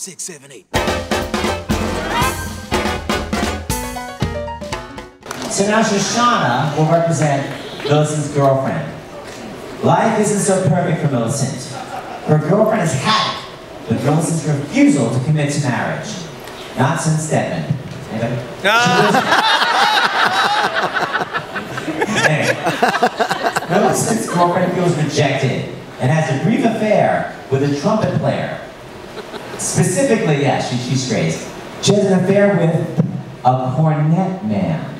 five, six, seven, eight. So now Shoshana will represent Millicent's girlfriend. Life isn't so perfect for Millicent. Her girlfriend is Hattie, but Millicent's refusal to commit to marriage. Not since Stedman. Anybody? Uh, ah! Anyway. Millicent's girlfriend feels rejected and has a brief affair with a trumpet player. Specifically, yeah, she, she strays. She has an affair with a cornet man.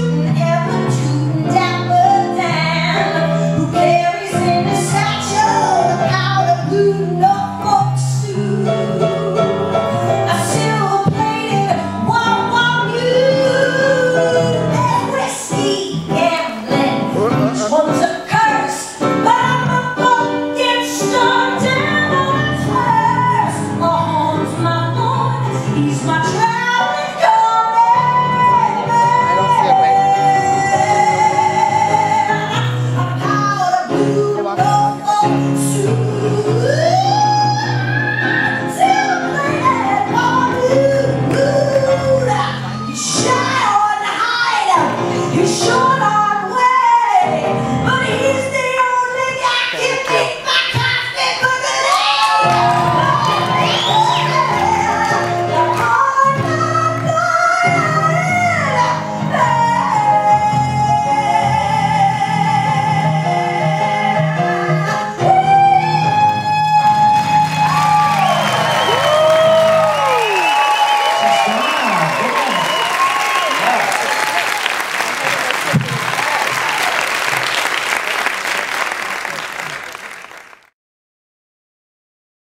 soon.